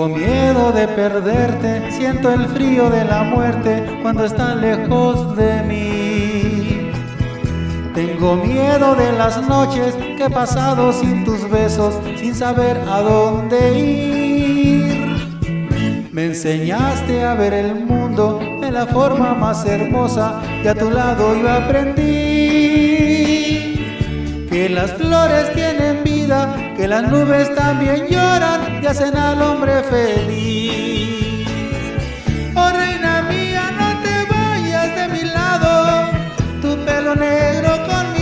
Tengo miedo de perderte, siento el frío de la muerte cuando estás lejos de mí. Tengo miedo de las noches que he pasado sin tus besos, sin saber a dónde ir. Me enseñaste a ver el mundo de la forma más hermosa y a tu lado yo aprendí que las flores tienen vida, que las nubes también lloran y hacen al hombre feliz. Oh reina mía, no te vayas de mi lado, tu pelo negro con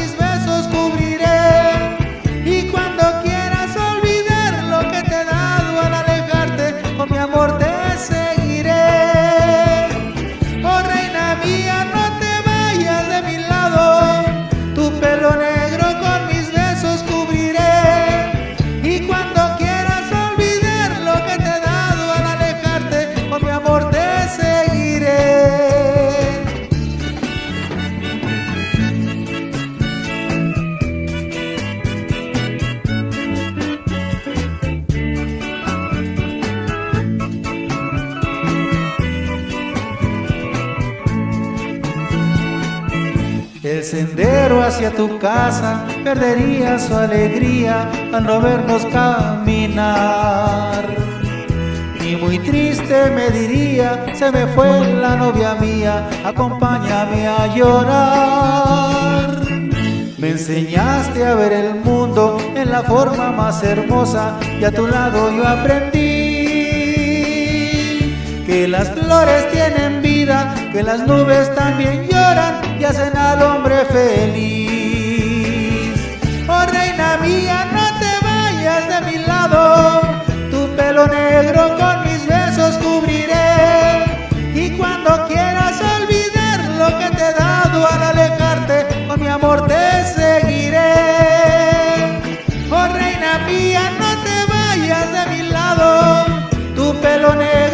El sendero hacia tu casa perdería su alegría al no vernos caminar. Y muy triste me diría, se me fue la novia mía, acompáñame a llorar. Me enseñaste a ver el mundo en la forma más hermosa y a tu lado yo aprendí que las flores tienen vida, que las nubes también lloran y hacen al hombre feliz. Oh reina mía, no te vayas de mi lado, tu pelo negro con mis besos cubriré. Y cuando quieras olvidar lo que te he dado al alejarte, con mi amor te seguiré. Oh reina mía, no te vayas de mi lado, tu pelo negro.